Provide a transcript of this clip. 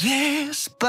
despacito.